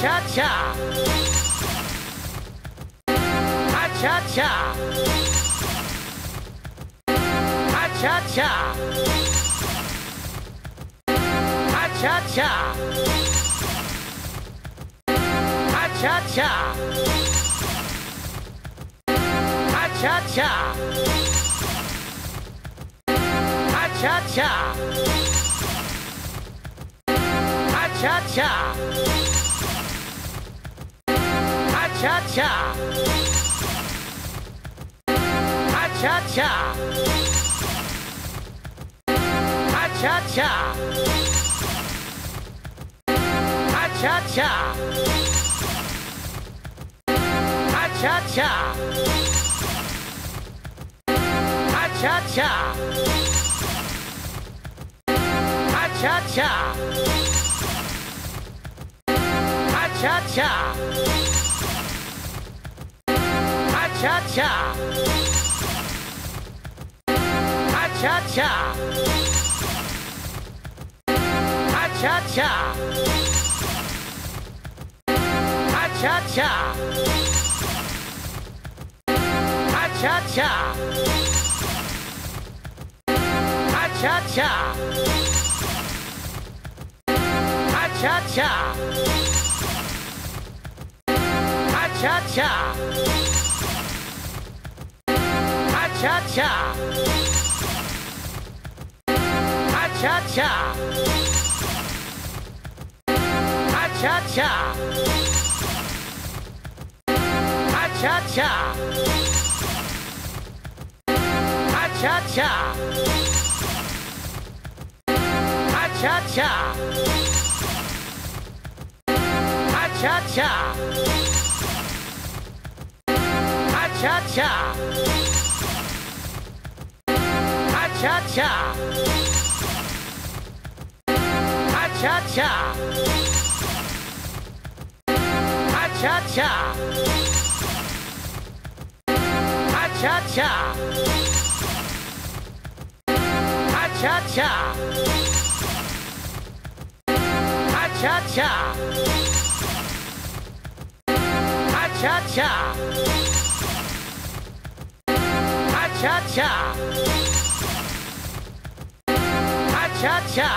Cha-cha! Ha-cha-cha! Ha-cha-cha! Ha-cha-cha! Ha-cha-cha! Ha-cha-cha! Ha-cha-cha! Ha-cha-cha! Cha-cha! Ha-cha-cha! Ha-cha-cha! Ha-cha-cha! Ha-cha-cha! Ha-cha-cha! Ha-cha-cha! Ha-cha-cha! Cha-cha! Ha-cha-cha! Ha-cha-cha! Ha-cha-cha! Ha-cha-cha! Ha-cha-cha! Ha-cha-cha! Ha-cha-cha! Cha-cha! Ha-cha-cha! Ha-cha-cha! Ha-cha-cha! Ha-cha-cha! Ha-cha-cha! Ha-cha-cha! Ha-cha-cha! Cha-cha! Ha-cha-cha! Ha-cha-cha! Ha-cha-cha! Ha-cha-cha! Ha-cha-cha! Ha-cha-cha! Ha-cha-cha! Cha-cha!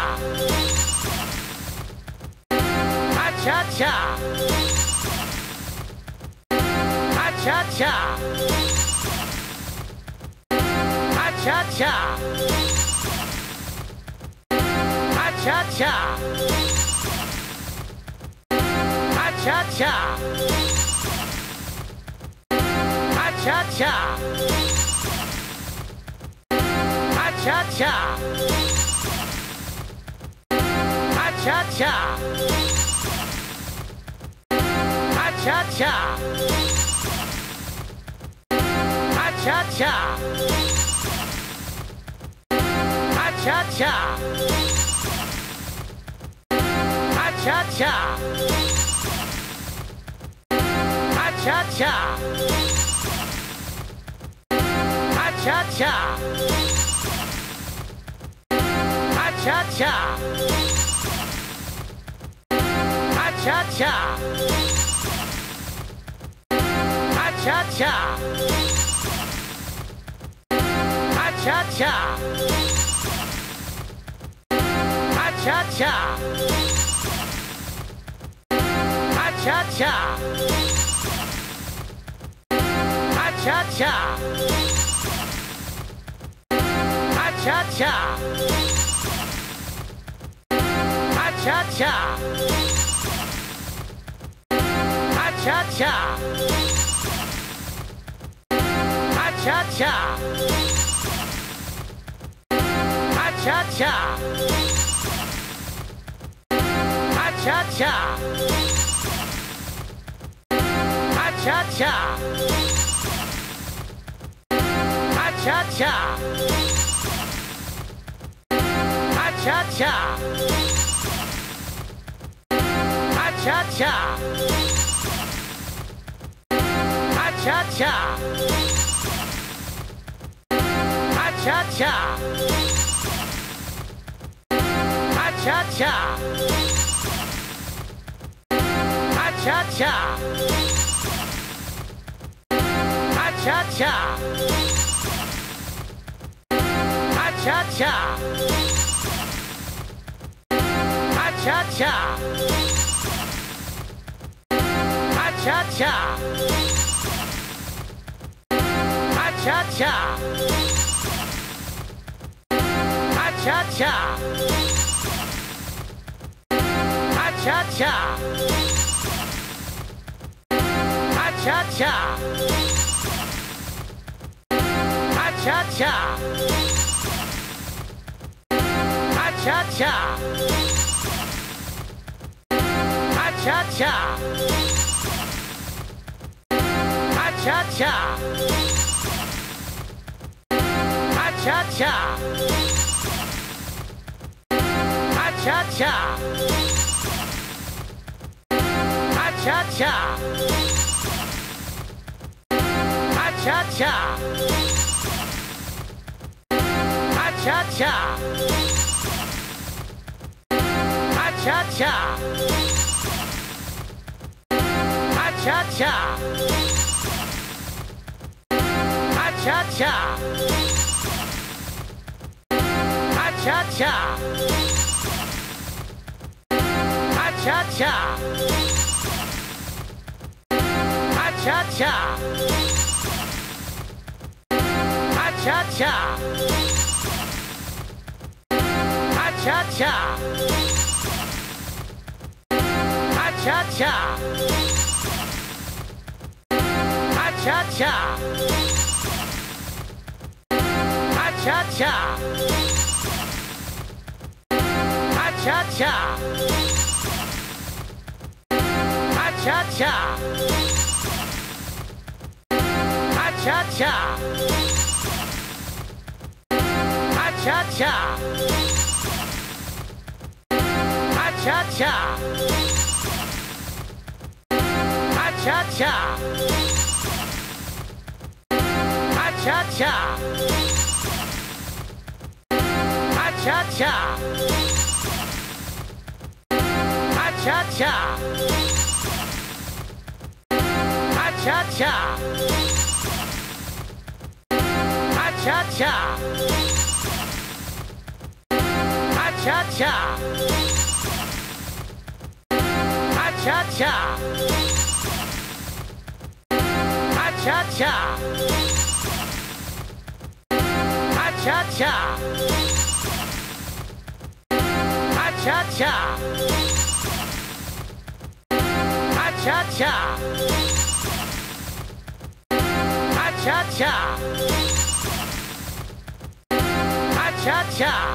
Ha-cha-cha! Ha-cha-cha! Ha-cha-cha! Ha-cha-cha! Ha-cha-cha! Ha-cha-cha! Ha-cha-cha! Cha-cha! Ha-cha-cha! Ha-cha-cha! Ha-cha-cha! Ha-cha-cha! Ha-cha-cha! Ha-cha-cha! Ha-cha-cha! Cha-cha! Ha-cha-cha! Ha-cha-cha! Ha-cha-cha! Ha-cha-cha! Ha-cha-cha! Ha-cha-cha! Ha-cha-cha! Cha-cha! Ha-cha-cha! Ha-cha-cha! Ha-cha-cha! Ha-cha-cha! Ha-cha-cha! Ha-cha-cha! Ha-cha-cha! Cha-cha. Ha-cha-cha. Ha-cha-cha. Ha-cha-cha. Ha-cha-cha. Ha-cha-cha. Ha-cha-cha. Ha-cha-cha. Ha-cha-cha. Ha-cha-cha. Ha-cha-cha. Ha-cha-cha. Ha-cha-cha. Ha-cha-cha. Ha-cha-cha. Ha-cha-cha. Ha-cha-cha. Ha-cha-cha. Ha-cha-cha. Ha-cha-cha. Ha-cha-cha. Ha-cha-cha. Cha-cha! Ha-cha-cha! Ha-cha-cha! Ha-cha-cha! Ha-cha-cha! Ha-cha-cha! Ha-cha-cha! Ha-cha-cha! Cha-cha! Ha-cha-cha! Ha-cha-cha! Ha-cha-cha! Ha-cha-cha! Ha-cha-cha! Ha-cha-cha! Ha-cha-cha! Cha-cha! Ha-cha-cha! Ha-cha-cha! Ha-cha-cha! Ha-cha-cha! Ha-cha-cha! Ha-cha-cha! Ha-cha-cha! Ha-cha-cha. Ha-cha-cha. Ha-cha-cha.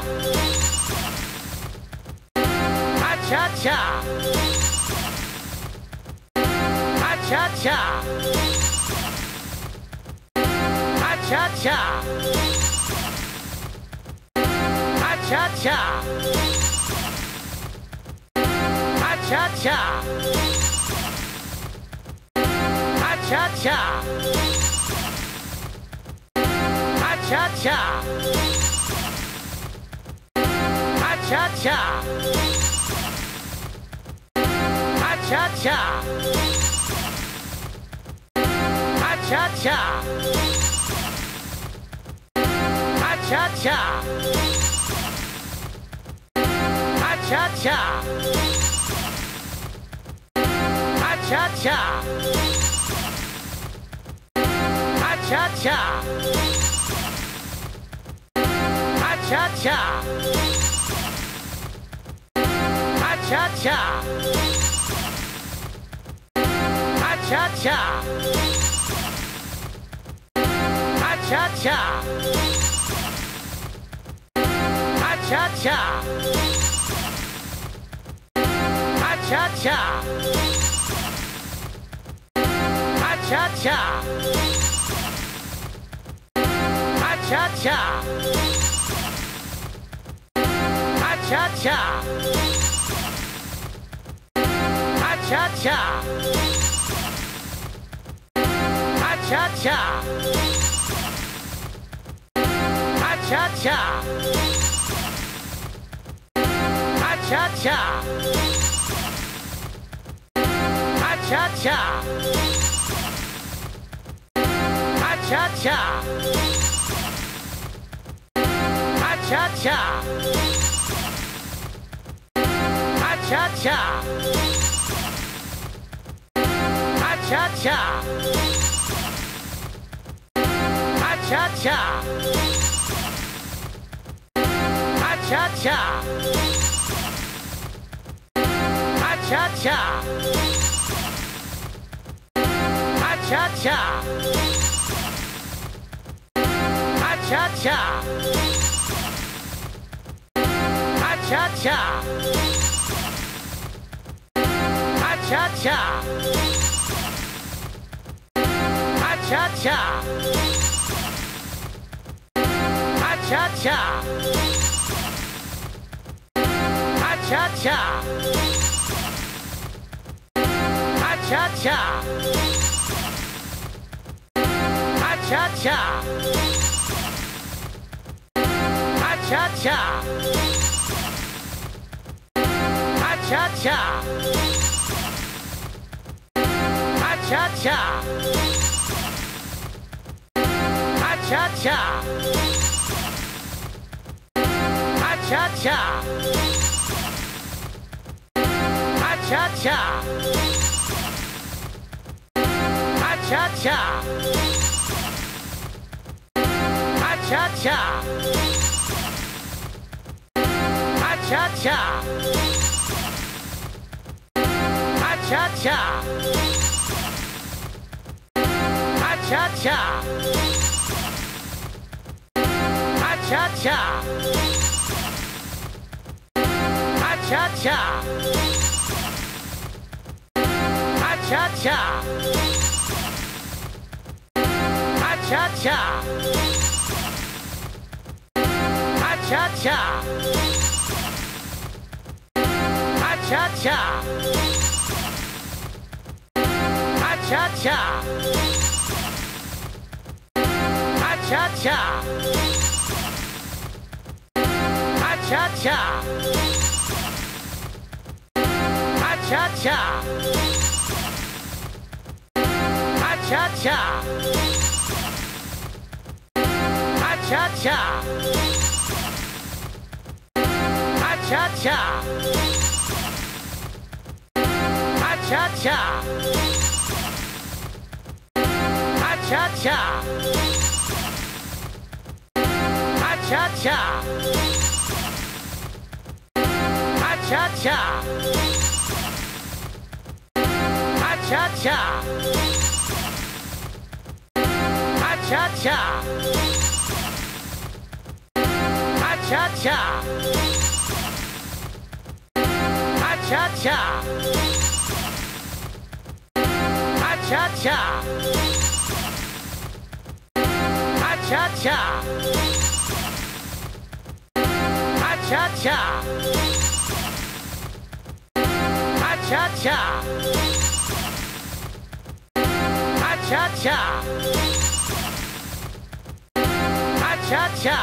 Ha-cha-cha. Ha-cha-cha. Ha-cha-cha. Ha-cha-cha. Cha-cha! Ha-cha-cha! Ha-cha-cha! Ha-cha-cha! Ha-cha-cha! Ha-cha-cha! Ha-cha-cha! Ha-cha-cha! Cha-cha! Ha-cha-cha! Ha-cha-cha! Ha-cha-cha! Ha-cha-cha! Ha-cha-cha! Ha-cha-cha! Ha-cha-cha! Cha-cha! Ha-cha-cha! Ha-cha-cha! Ha-cha-cha! Ha-cha-cha! Ha-cha-cha! Ha-cha-cha! Ha-cha-cha! Cha-cha! Ha-cha-cha! Ha-cha-cha! Ha-cha-cha! Ha-cha-cha! Ha-cha-cha! Ha-cha-cha! Ha-cha-cha! Cha-cha! Ha-cha-cha! Ha-cha-cha! Ha-cha-cha!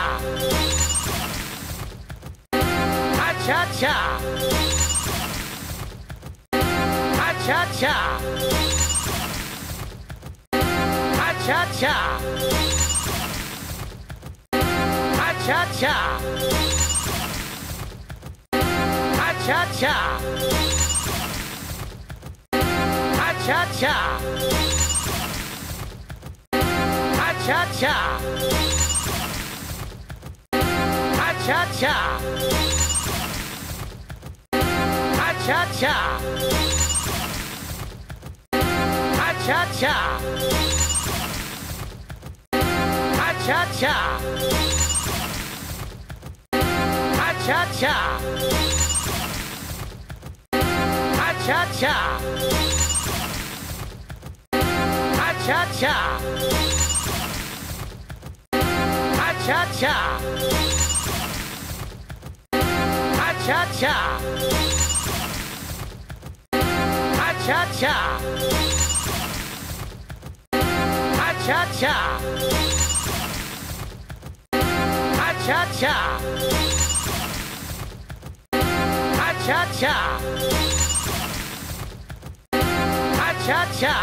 Ha-cha-cha! Ha-cha-cha! Ha-cha-cha! Ha-cha-cha! Cha-cha! Ha-cha-cha! Ha-cha-cha! Ha-cha-cha! Ha-cha-cha! Ha-cha-cha! Ha-cha-cha! Ha-cha-cha! Cha cha. Cha cha cha. Cha cha cha. Cha cha cha. Cha cha cha. Cha cha cha. Cha cha cha. Cha cha cha. Cha cha cha cha-cha.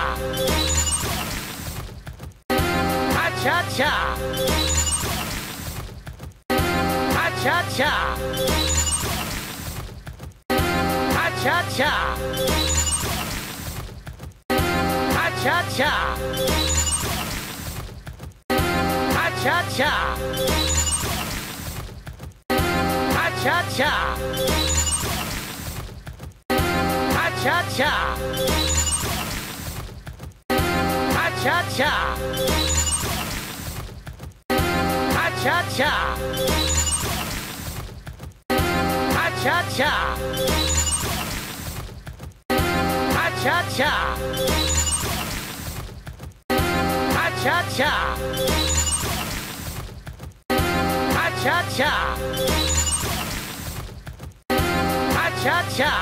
Ha-cha-cha. Ha-cha-cha. Ha-cha-cha. Ha-cha-cha. Ha-cha-cha. Ha-cha-cha. Ha-cha-cha. Cha-cha! Ha-cha-cha! Ha-cha-cha! Ha-cha-cha! Ha-cha-cha! Ha-cha-cha! Ha-cha-cha!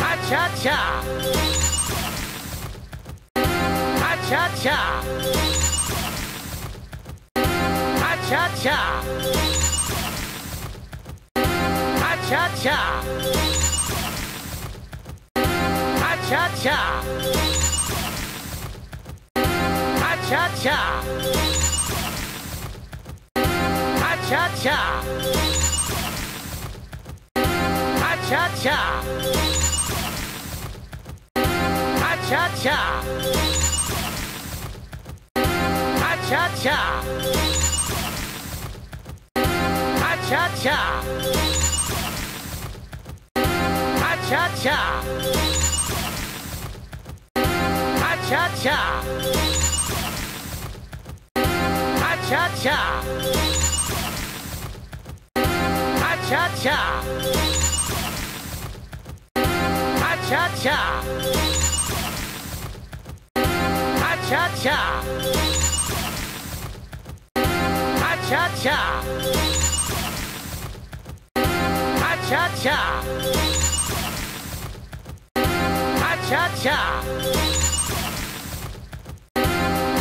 Ha-cha-cha! Cha cha. Cha cha cha. Cha cha cha. Cha cha cha. Cha cha cha. Cha cha cha. Cha cha cha. Cha cha cha. Cha cha cha. Cha-cha! Ha-cha-cha! Ha-cha-cha! Ha-cha-cha! Ha-cha-cha! Ha-cha-cha! Ha-cha-cha! Ha-cha-cha! Cha-cha! Ha-cha-cha! Ha-cha-cha!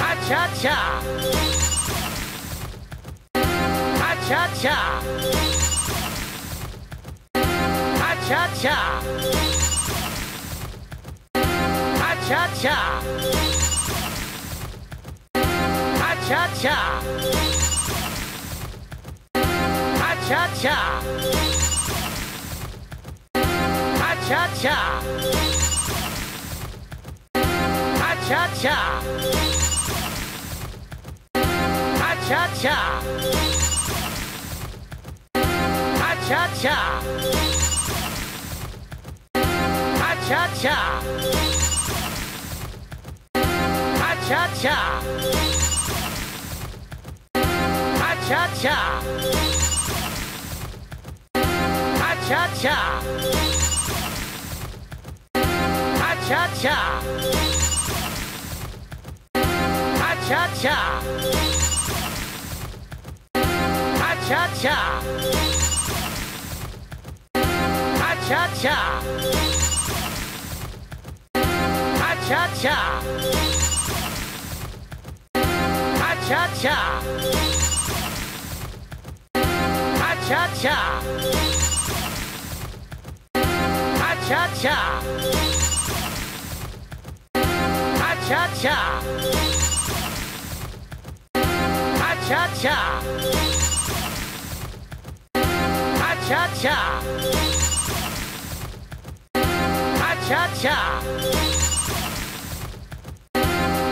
Ha-cha-cha! Ha-cha-cha! Ha-cha-cha! Ha-cha-cha! Ha-cha-cha! Cha-cha! Ha-cha-cha! Ha-cha-cha! Ha-cha-cha! Ha-cha-cha! Ha-cha-cha! Ha-cha-cha! Ha-cha-cha! Cha-cha! Ha-cha-cha! Ha-cha-cha! Ha-cha-cha! Ha-cha-cha! Ha-cha-cha! Ha-cha-cha! Ha-cha-cha! Cha cha. Cha cha cha. Cha cha cha. Cha cha cha. Cha cha cha.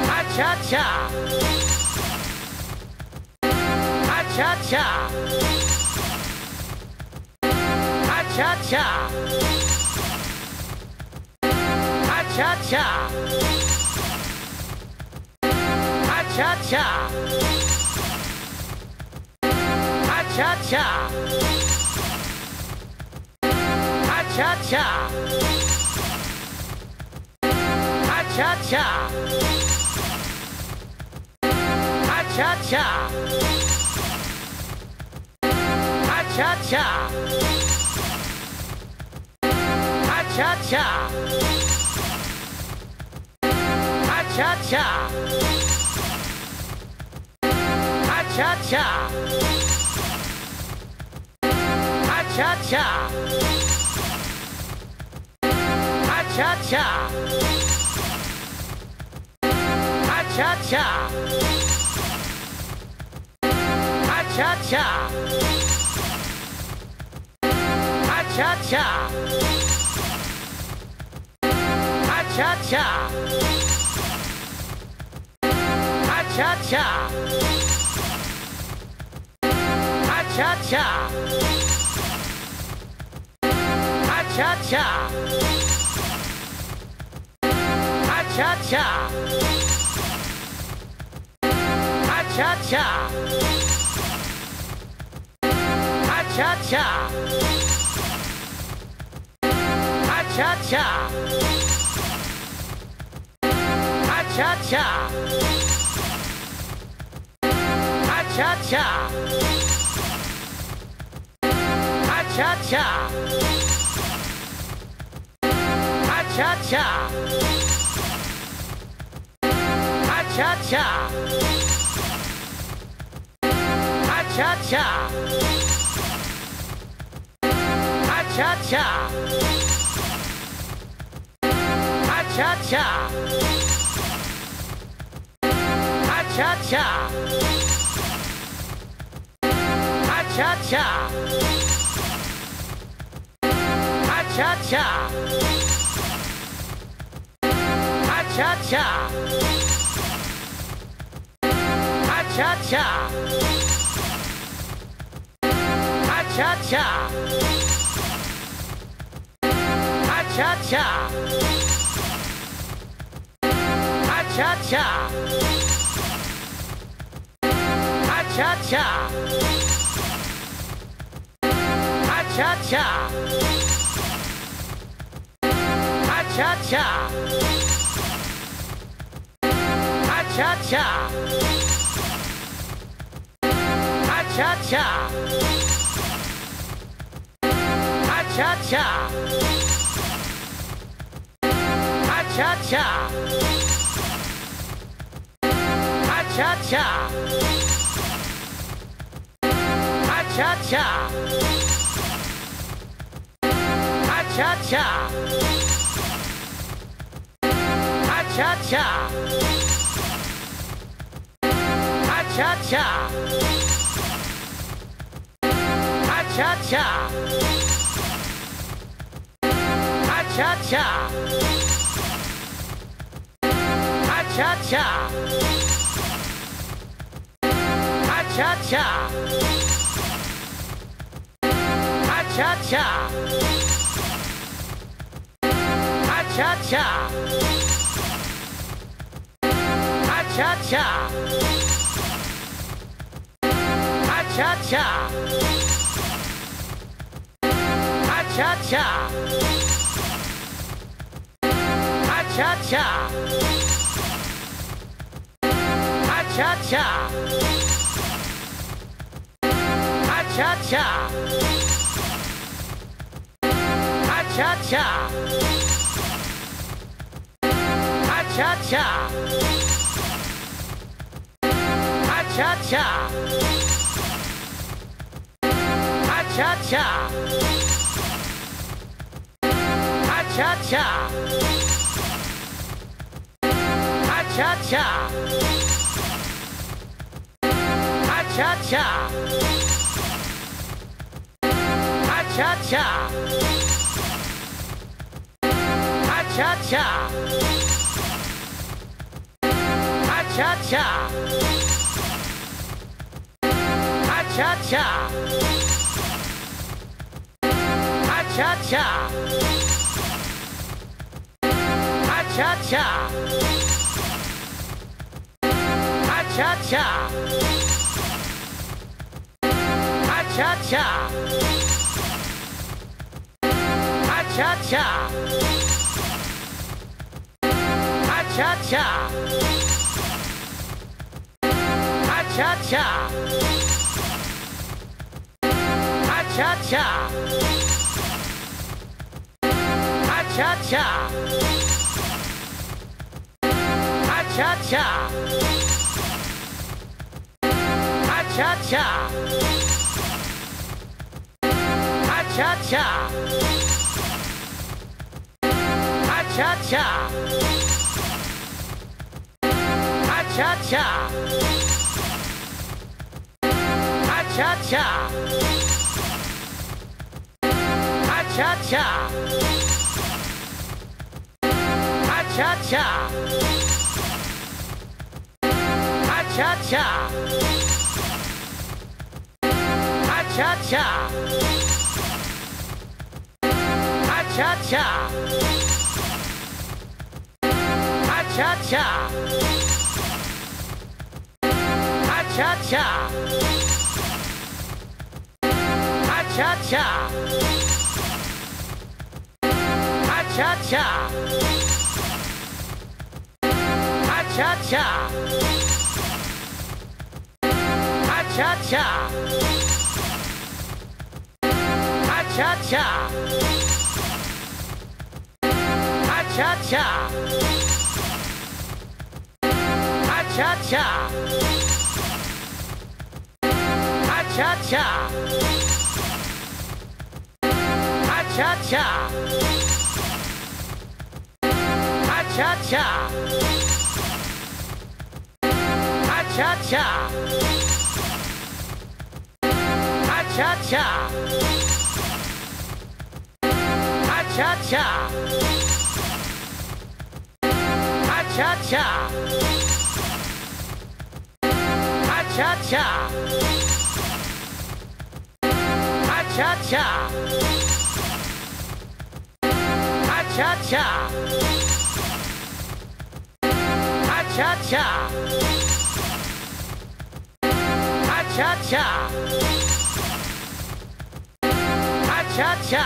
Cha cha cha. Cha cha cha. Cha cha cha. Cha cha cha. Cha-cha! Ha-cha-cha! Ha-cha-cha! Ha-cha-cha! Ha-cha-cha! Ha-cha-cha! Ha-cha-cha! Ha-cha-cha! Ha-cha-cha. Ha-cha-cha. Ha-cha-cha. cha-cha. Ha-cha-cha. Ha-cha-cha. Ha-cha-cha. Ha-cha-cha. Ha-cha-cha. Cha cha. Cha cha cha. Cha cha cha. Cha cha cha. Cha cha cha. Cha cha cha. Cha cha cha. Cha cha cha. Cha cha cha. Cha-cha! Ha-cha-cha! Ha-cha-cha! Ha-cha-cha! Ha-cha-cha! Ha-cha-cha! Ha-cha-cha! Ha-cha-cha! Cha-cha! Ha-cha-cha! Ha-cha-cha! Ha-cha-cha! Ha-cha-cha! Ha-cha-cha! Ha-cha-cha! Ha-cha-cha! Cha-cha! Ha-cha-cha! Ha-cha-cha! Ha-cha-cha! Ha-cha-cha! Ha-cha-cha! Ha-cha-cha! Ha-cha-cha! Cha-cha! Ha-cha-cha! Ha-cha-cha! Ha-cha-cha! Ha-cha-cha! Ha-cha-cha! Ha-cha-cha! Ha-cha-cha! Cha cha. Cha cha cha. Cha cha cha. Cha cha cha. Cha cha cha. Cha cha cha. Cha cha cha. Cha cha cha. Cha cha cha. Cha-cha! Ha-cha-cha! Ha-cha-cha! Ha-cha-cha! Ha-cha-cha! Ha-cha-cha! Ha-cha-cha! Ha-cha-cha! Cha-cha! Ha-cha-cha! Ha-cha-cha! Ha-cha-cha! Ha-cha-cha! Ha-cha-cha! Ha-cha-cha! Ha-cha-cha! Cha-cha! Ha-cha-cha! Ha-cha-cha! Ha-cha-cha! Ha-cha-cha! Ha-cha-cha! Ha-cha-cha! Ha-cha-cha! Cha-cha! Ha-cha-cha! Ha-cha-cha!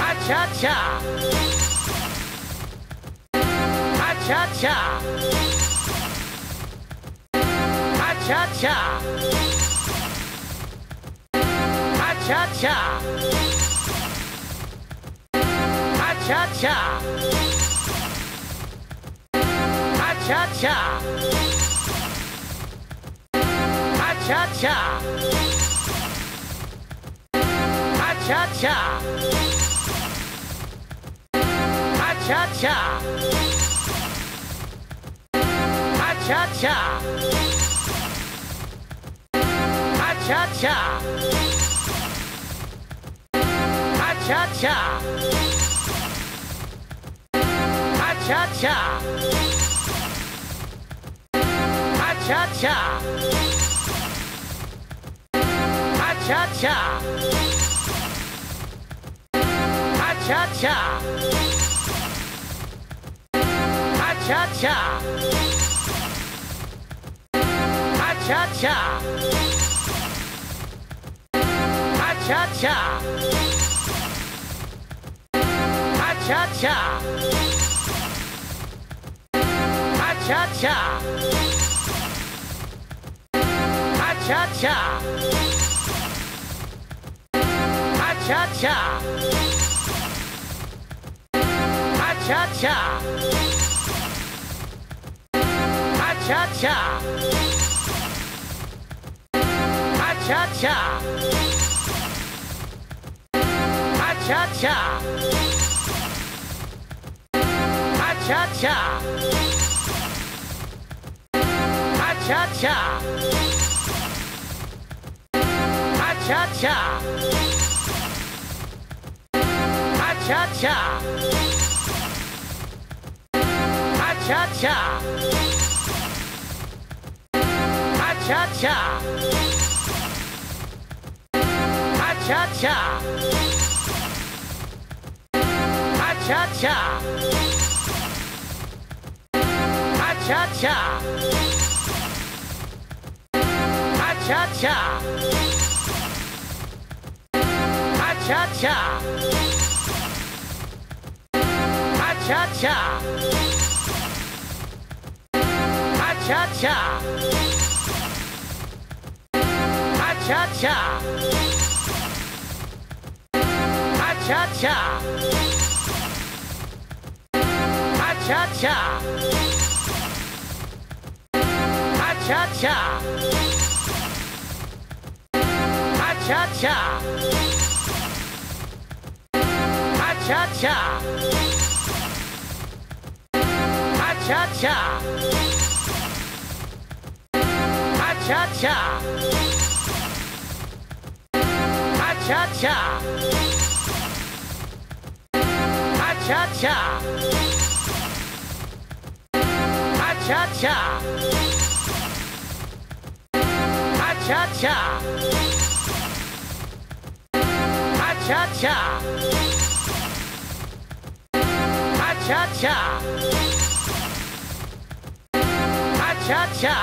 Ha-cha-cha! Ha-cha-cha! Ha-cha-cha! Ha-cha-cha! Ha-cha-cha! Cha-cha! Ha-cha-cha! Ha-cha-cha! Ha-cha-cha! Ha-cha-cha! Ha-cha-cha! Ha-cha-cha! Ha-cha-cha! Cha-cha! Ha-cha-cha! Ha-cha-cha! Ha-cha-cha! Ha-cha-cha! Ha-cha-cha! Ha-cha-cha! Ha-cha-cha! Cha-cha. Ha-cha-cha. Ha-cha-cha. Ha-cha-cha. Ha-cha-cha. Ha-cha-cha. Ha-cha-cha. Ha-cha-cha. Ha-cha-cha. Ha-cha-cha. Ha-cha-cha. Ha-cha-cha. Ha-cha-cha. Ha-cha-cha. Ha-cha-cha. Ha-cha-cha. Ha-cha-cha. Ha-cha-cha. Ha-cha-cha. Ha-cha-cha. Ha-cha-cha. Ha-cha-cha. Ha-cha-cha. Ha-cha-cha. Ha-cha-cha. Ha-cha-cha. Ha-cha-cha. Ha-cha-cha. Ha-cha-cha. Ha-cha-cha. Ha-cha-cha.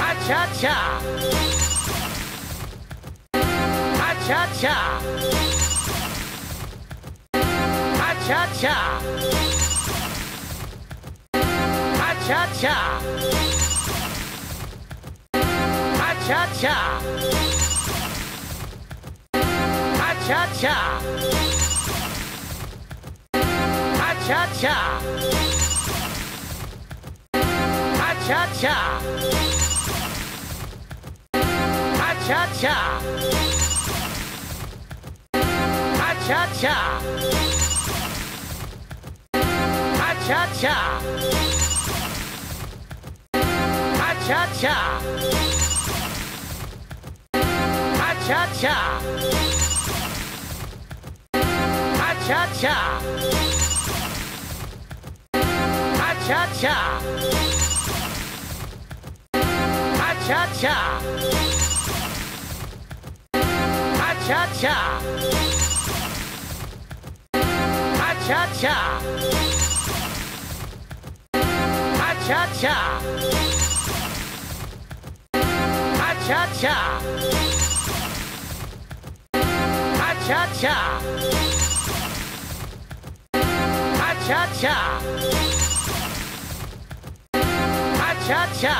Ha-cha-cha. Ha-cha-cha. Ha-cha-cha. Ha-cha-cha. Ha-cha-cha. Ha-cha-cha. Ha-cha-cha. Ha-cha-cha. Ha-cha-cha. Ha-cha-cha. Ha-cha-cha. Ha-cha-cha. Cha-cha! Ha-cha-cha! Ha-cha-cha! Ha-cha-cha! Ha-cha-cha! Ha-cha-cha! Ha-cha-cha! Ha-cha-cha! Cha-cha!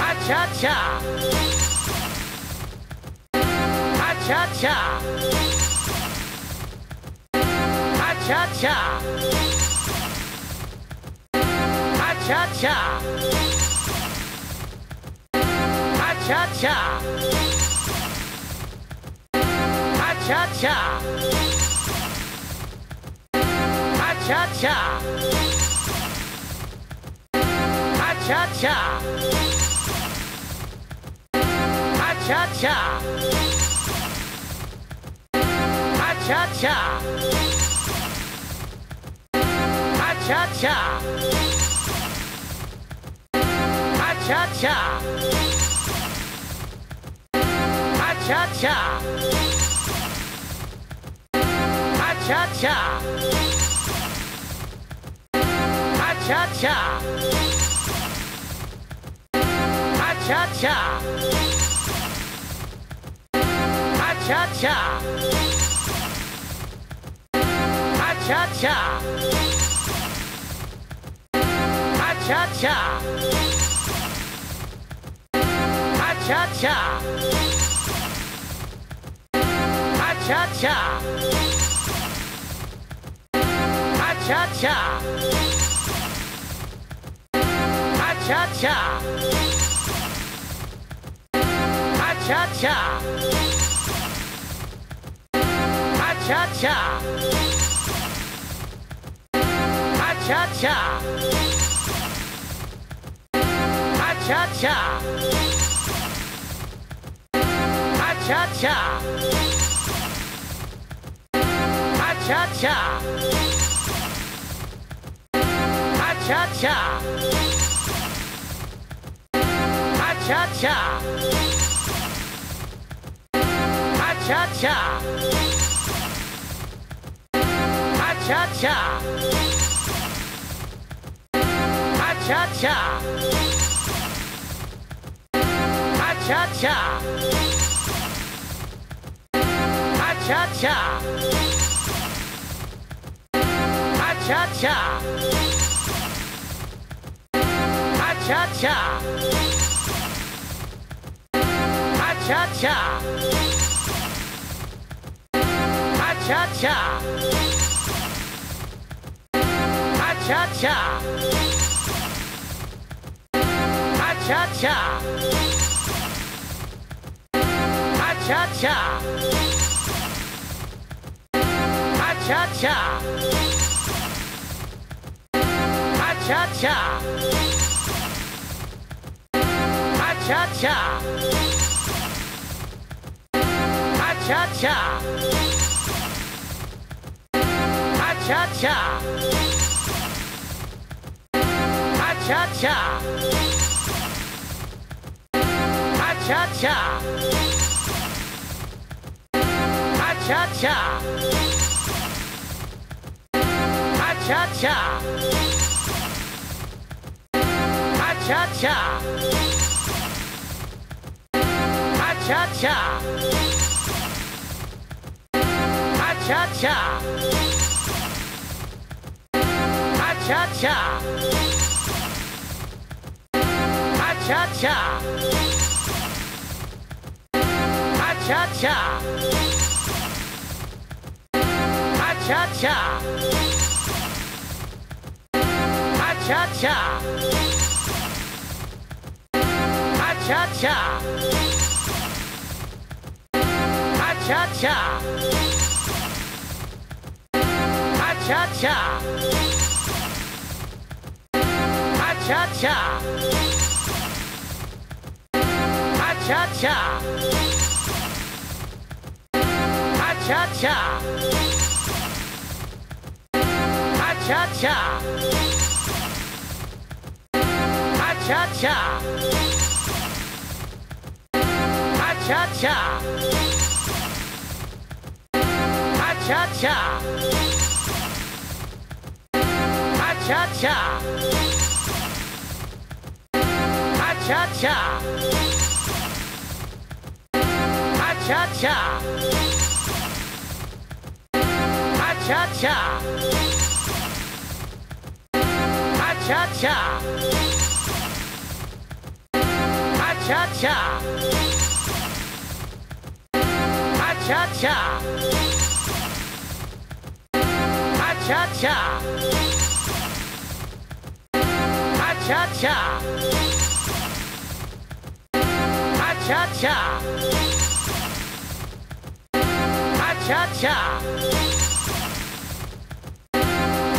Ha-cha-cha! Ha-cha-cha! Ha-cha-cha! Ha-cha-cha! Ha-cha-cha! Ha-cha-cha! Ha-cha-cha! Cha-cha! Ha-cha-cha! Ha-cha-cha! Ha-cha-cha! Ha-cha-cha! Ha-cha-cha! Ha-cha-cha! Ha-cha-cha! Cha-cha! Ha-cha-cha! Ha-cha-cha! Ha-cha-cha! Ha-cha-cha! Ha-cha-cha! Ha-cha-cha! Ha-cha-cha! Cha-cha. Ha-cha-cha. Ha-cha-cha. Ha-cha-cha. Ha-cha-cha. Ha-cha-cha. Ha-cha-cha. Ha-cha-cha. Ha-cha-cha. Ha-cha-cha. Ha-cha-cha. Ha-cha-cha. Ha-cha-cha. Ha-cha-cha. Ha-cha-cha. Ha-cha-cha. Ha-cha-cha. Ha-cha-cha. Ha-cha-cha. Ha-cha-cha. Ha-cha-cha. Ha-cha-cha. Ha-cha-cha. Ha-cha-cha. Ha-cha-cha. Ha-cha-cha. Ha-cha-cha. Ha-cha-cha. Ha-cha-cha. Ha-cha-cha. Ha-cha-cha. Ha-cha-cha. Ha-cha-cha. Ha-cha-cha. Ha-cha-cha. Ha-cha-cha. Ha-cha-cha. Ha-cha-cha. Ha-cha-cha. Ha-cha-cha. Ha-cha-cha. Ha-cha-cha. Ha-cha-cha. Cha-cha! Ha-cha-cha! Ha-cha-cha! Ha-cha-cha! Ha-cha-cha! Ha-cha-cha! Ha-cha-cha! Ha-cha-cha! Cha-cha! Ha-cha-cha!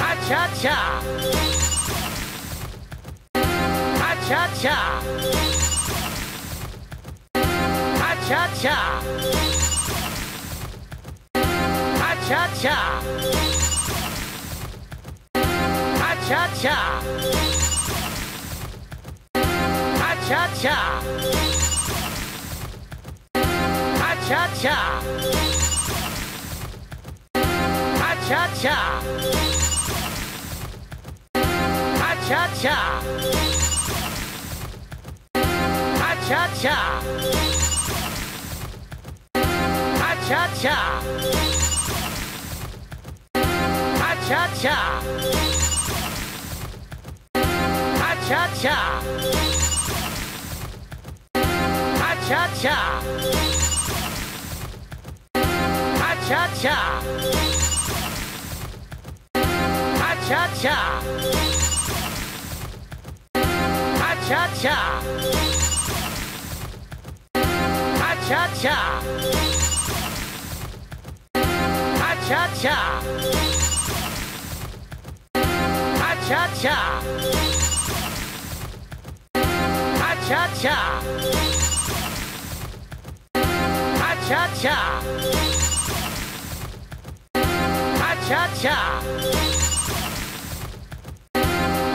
Ha-cha-cha! Ha-cha-cha! Ha-cha-cha! Ha-cha-cha! Ha-cha-cha! Ha-cha-cha! Cha-cha! Ha-cha-cha! Ha-cha-cha! Ha-cha-cha! Ha-cha-cha! Ha-cha-cha! Ha-cha-cha! Ha-cha-cha! Cha-cha! Ha-cha-cha! Ha-cha-cha! Ha-cha-cha! Ha-cha-cha! Ha-cha-cha! Ha-cha-cha! Ha-cha-cha! Cha-cha.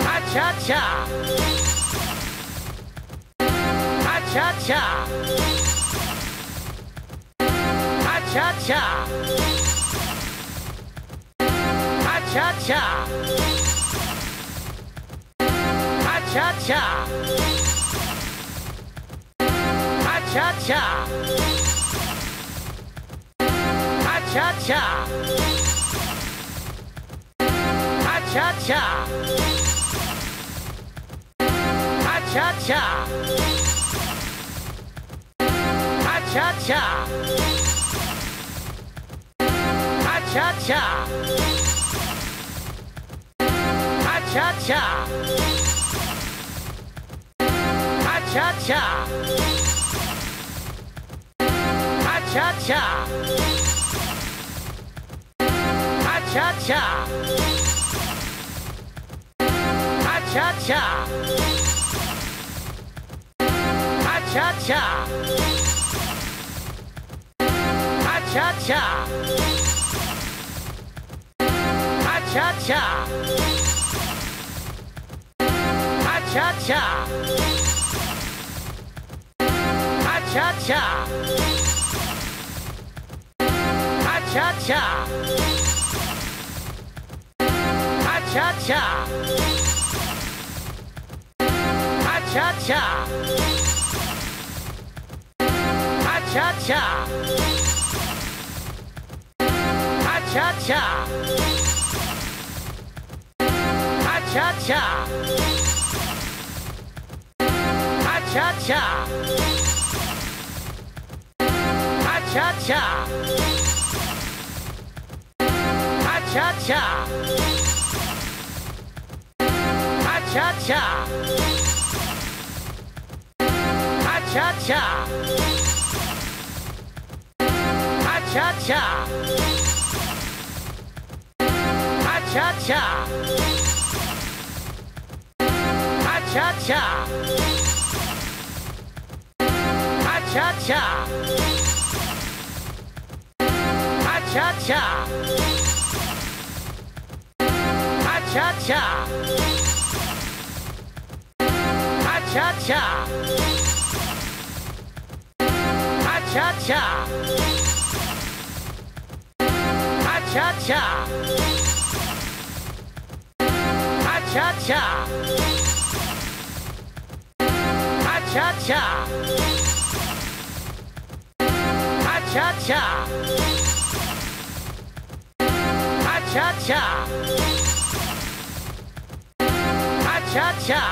Ha-cha-cha. Ha-cha-cha. Ha-cha-cha. Ha-cha-cha. Ha-cha-cha. Ha-cha-cha. Ha-cha-cha. Ha-cha-cha. Ha-cha-cha. Ha-cha-cha. Ha-cha-cha. Ha-cha-cha. Ha-cha-cha. Ha-cha-cha. Ha-cha-cha. Ha-cha-cha. Ha-cha-cha. Ha-cha-cha. Ha-cha-cha. Ha-cha-cha. Ha-cha-cha. Ha-cha-cha. Ha-cha-cha. Ha-cha-cha. Ha-cha-cha. Ha-cha-cha. Ha-cha-cha. Ha-cha-cha. Ha-cha-cha. Ha-cha-cha. Ha-cha-cha. Ha-cha-cha. Ha-cha-cha. Ha-cha-cha. Ha-cha-cha. Ha-cha-cha. Ha-cha-cha. Ha-cha-cha. Ha-cha-cha. Ha-cha-cha. Ha-cha-cha.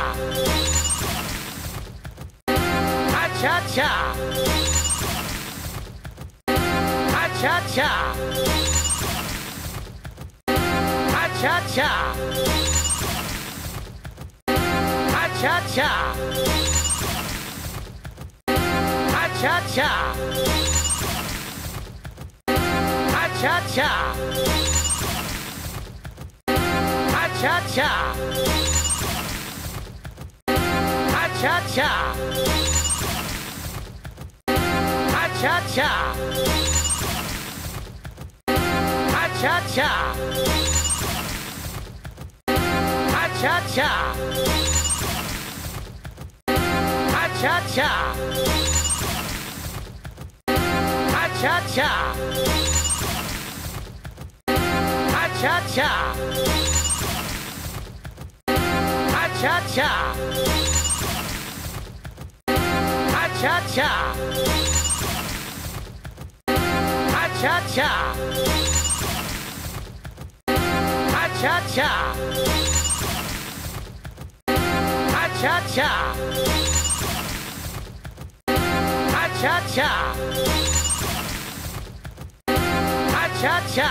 Ha-cha-cha. Cha-cha! Ha-cha-cha! Ha-cha-cha! Ha-cha-cha! Ha-cha-cha! Ha-cha-cha! Ha-cha-cha! Ha-cha-cha! Cha-cha! Ha-cha-cha! Ha-cha-cha! Ha-cha-cha! Ha-cha-cha! Ha-cha-cha! Ha-cha-cha! Ha-cha-cha! Cha-cha! Ha-cha-cha! Ha-cha-cha! Ha-cha-cha!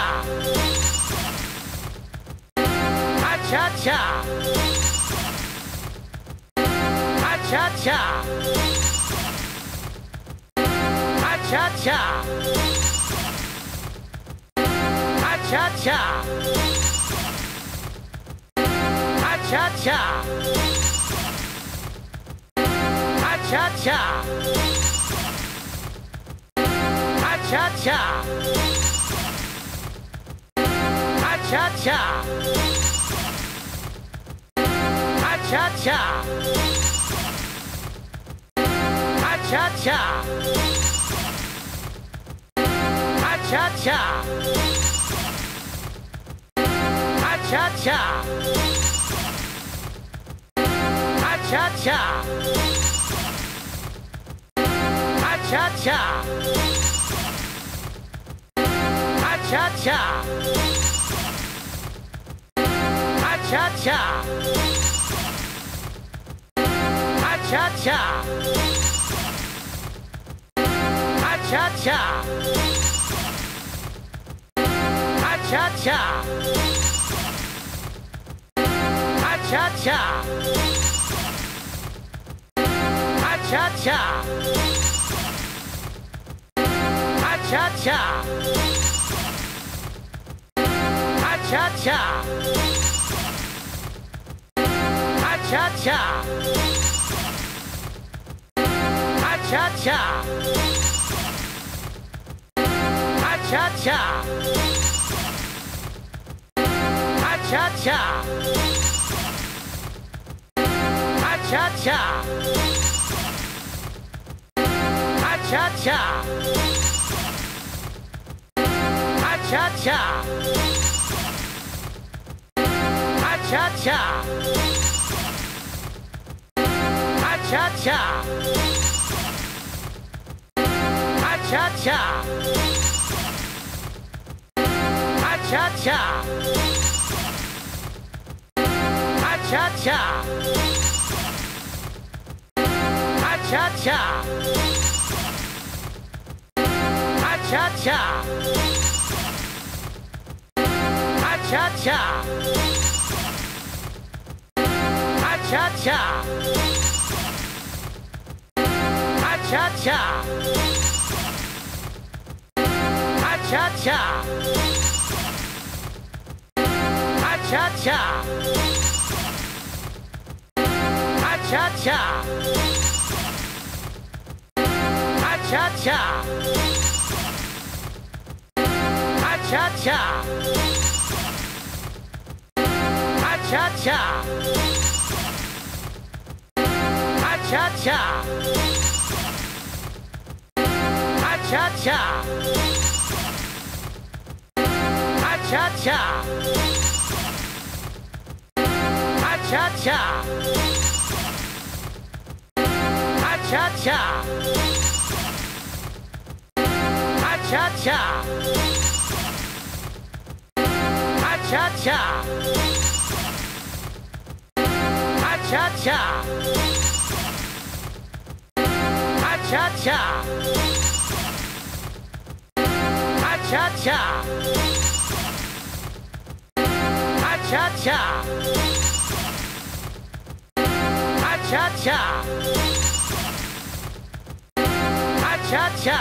Ha-cha-cha! Ha-cha-cha! Ha-cha-cha! Ha-cha-cha! Cha-cha! Ha-cha-cha! Ha-cha-cha! Ha-cha-cha! Ha-cha-cha! Ha-cha-cha! Ha-cha-cha! Ha-cha-cha! Cha-cha. Ha-cha-cha. Ha-cha-cha. Ha-cha-cha. Ha-cha-cha. Ha-cha-cha. Ha-cha-cha. Ha-cha-cha. Ha-cha-cha. Ha-cha-cha. Ha-cha-cha. Ha-cha-cha. Ha-cha-cha. Ha-cha-cha. Ha-cha-cha. Ha-cha-cha. Ha-cha-cha. Ha-cha-cha. Ha-cha-cha. Ha-cha-cha. Ha-cha-cha. Ha-cha-cha. Ha-cha-cha. Ha-cha-cha. Ha-cha-cha. Ha-cha-cha. Ha-cha-cha. Ha-cha-cha. Ha-cha-cha. Ha-cha-cha. Ha-cha-cha. Ha-cha-cha. Ha-cha-cha. Ha-cha-cha. Ha-cha-cha. Ha-cha-cha. Ha-cha-cha. Ha-cha-cha. Ha-cha-cha. Ha-cha-cha. Ha-cha-cha. Ha-cha-cha.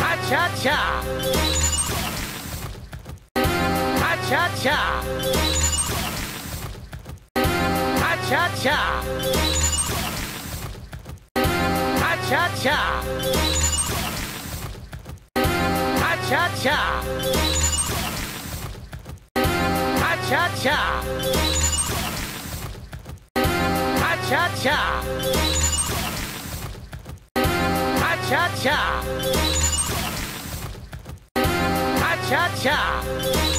Ha-cha-cha. Cha-cha! Ha-cha-cha! Ha-cha-cha! Ha-cha-cha! Ha-cha-cha! Ha-cha-cha! Ha-cha-cha! Ha-cha-cha!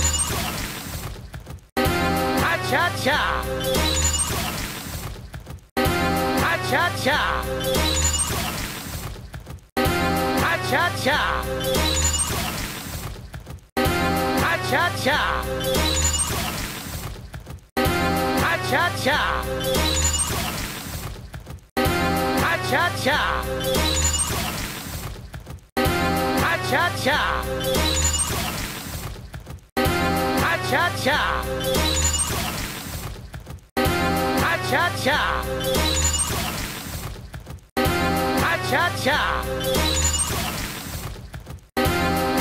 Cha-cha! Ha-cha-cha! Ha-cha-cha! Ha-cha-cha! Ha-cha-cha! Ha-cha-cha! Ha-cha-cha! Ha-cha-cha! Cha-cha! Ha-cha-cha!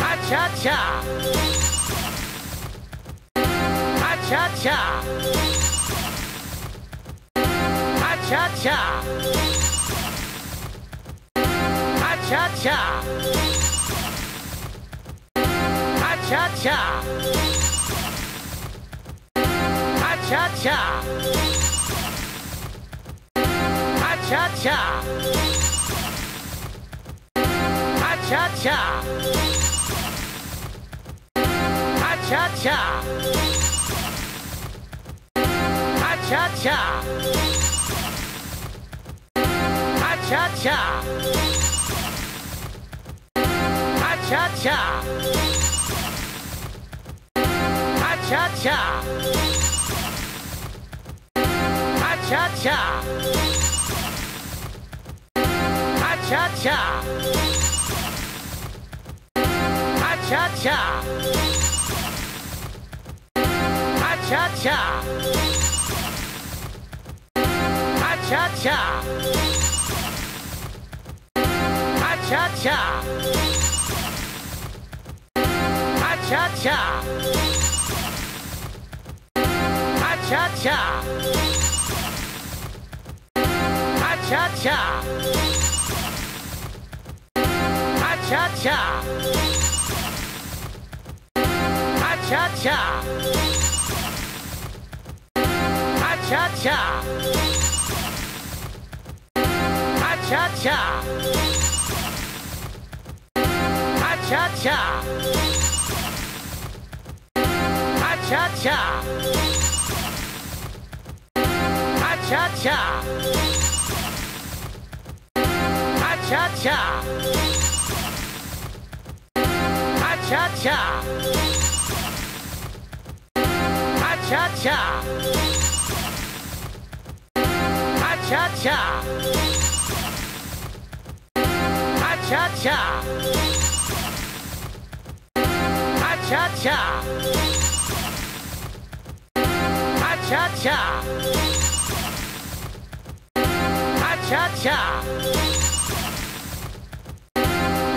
Ha-cha-cha! Ha-cha-cha! Ha-cha-cha! Ha-cha-cha! Ha-cha-cha! Ha-cha-cha! Cha-cha! Ha-cha-cha! Ha-cha-cha! Ha-cha-cha! Ha-cha-cha! Ha-cha-cha! Ha-cha-cha! Ha-cha-cha! Cha-cha. Ha-cha-cha. Ha-cha-cha. Ha-cha-cha. Ha-cha-cha. Ha-cha-cha. Ha-cha-cha. Ha-cha-cha. Ha-cha-cha. Ha-cha-cha. Ha-cha-cha. Ha-cha-cha. Ha-cha-cha. Ha-cha-cha. Ha-cha-cha. Ha-cha-cha. Ha-cha-cha. Ha-cha-cha. Ha-cha-cha. Ha-cha-cha. Ha-cha-cha.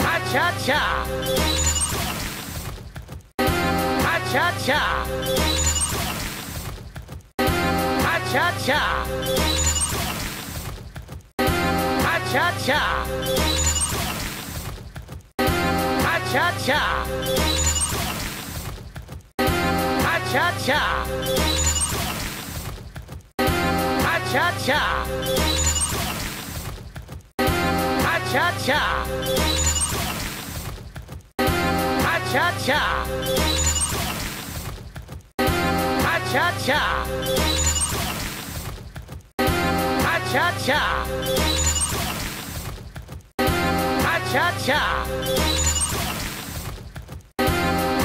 Ha-cha-cha. Ha-cha-cha. Ha-cha-cha. Ha-cha-cha. Ha-cha-cha. Ha-cha-cha. Ha-cha-cha. Ha-cha-cha. Cha-cha! Ha-cha-cha! Ha-cha-cha!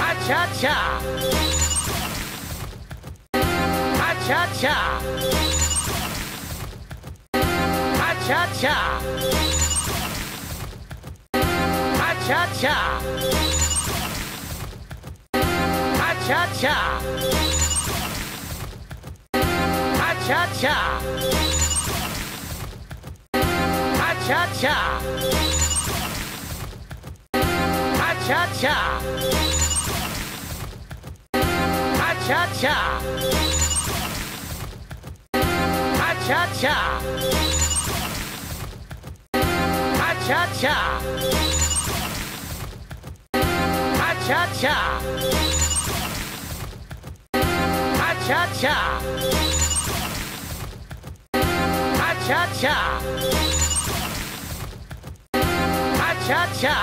Ha-cha-cha! Ha-cha-cha! Ha-cha-cha! Ha-cha-cha! Ha-cha-cha! Cha-cha! Ha-cha-cha! Ha-cha-cha! Ha-cha-cha! Ha-cha-cha! Ha-cha-cha! Ha-cha-cha! Ha-cha-cha! Cha-cha! Ha-cha-cha!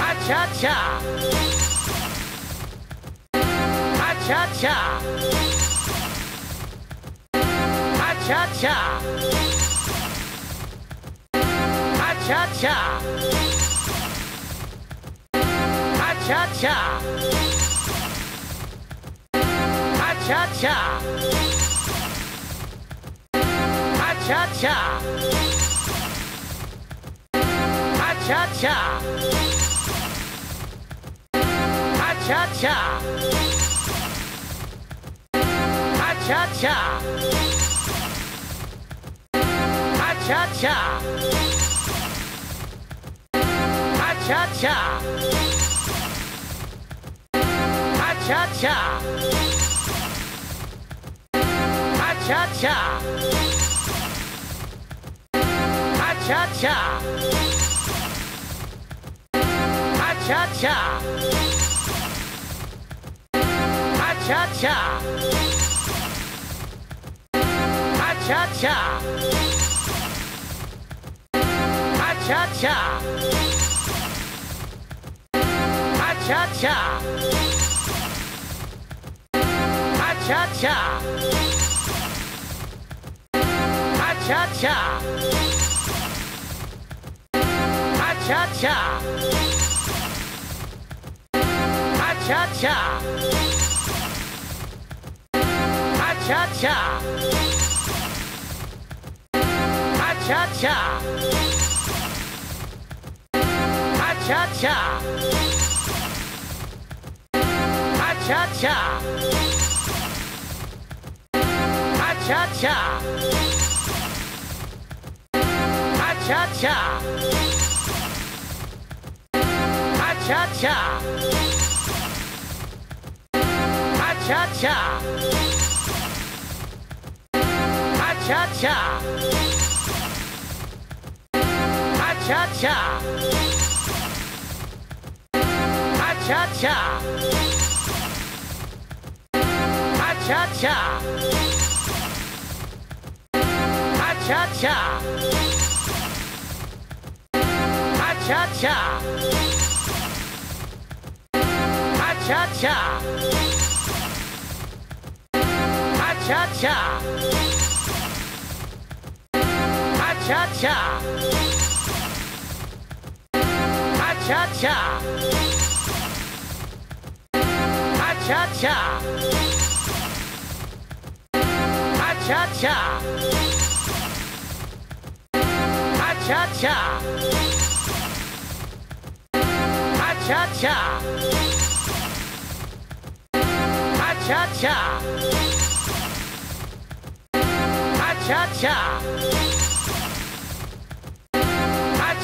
Ha-cha-cha! Ha-cha-cha! Ha-cha-cha! Ha-cha-cha! Ha-cha-cha! Ha-cha-cha! Cha-cha! Ha-cha-cha! Ha-cha-cha! Ha-cha-cha! Ha-cha-cha! Ha-cha-cha! Ha-cha-cha! Ha-cha-cha! Cha-cha! Ha-cha-cha! Ha-cha-cha! Ha-cha-cha! Ha-cha-cha! Ha-cha-cha! Ha-cha-cha! Ha-cha-cha! 下。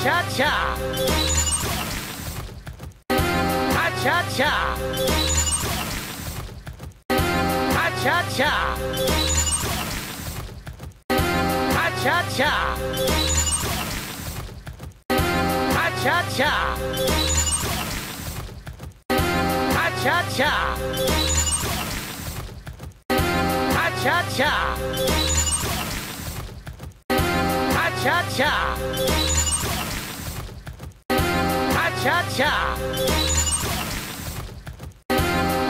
Cha-cha! Ha-cha-cha! Ha-cha-cha! Ha-cha-cha! Ha-cha-cha! Ha-cha-cha! Ha-cha-cha! Ha-cha-cha! Cha cha.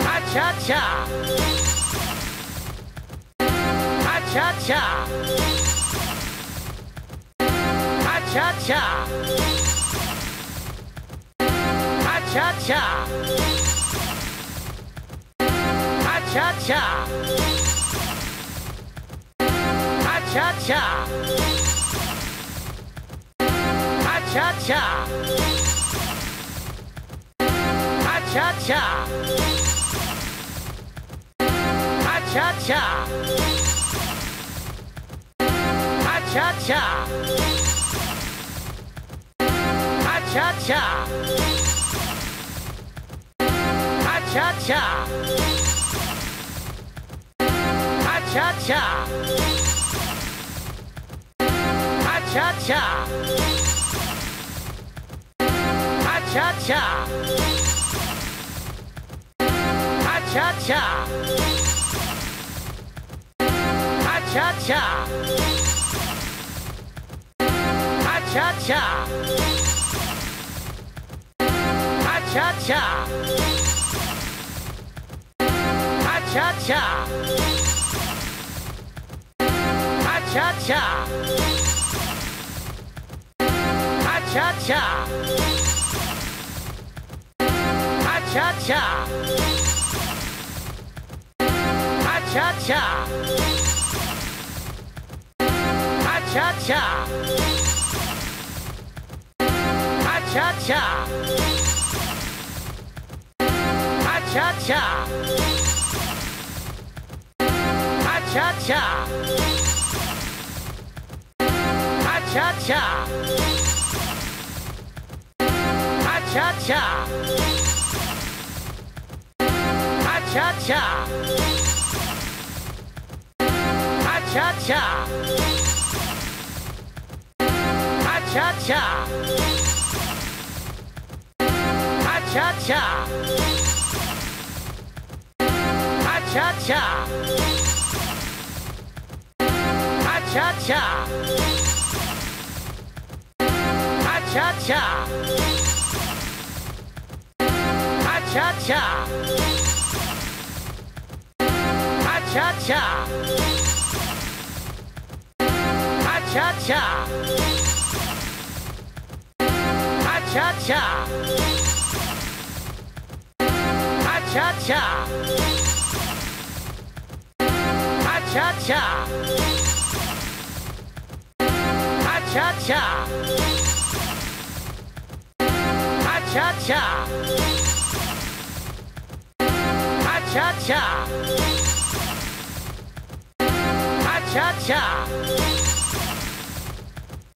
Cha cha cha. Cha cha cha. Cha cha cha. Cha cha cha. Cha cha cha. Cha cha cha. Cha cha cha. Cha cha cha. Cha-cha! Ha-cha-cha! Ha-cha-cha! Ha-cha-cha! Ha-cha-cha! Ha-cha-cha! Ha-cha-cha! Ha-cha-cha! Cha-cha! Ha-cha-cha! Ha-cha-cha! Ha-cha-cha! Ha-cha-cha! Ha-cha-cha! Ha-cha-cha! Ha-cha-cha! Cha-cha! Ha-cha-cha! Ha-cha-cha! Ha-cha-cha! Ha-cha-cha! Ha-cha-cha! Ha-cha-cha! Ha-cha-cha! Cha-cha! Ha-cha-cha! Ha-cha-cha! Ha-cha-cha! Ha-cha-cha! Ha-cha-cha! Ha-cha-cha! Ha-cha-cha! Cha-cha! Ha-cha-cha! Ha-cha-cha! Ha-cha-cha! Ha-cha-cha! Ha-cha-cha! Ha-cha-cha! Ha-cha-cha!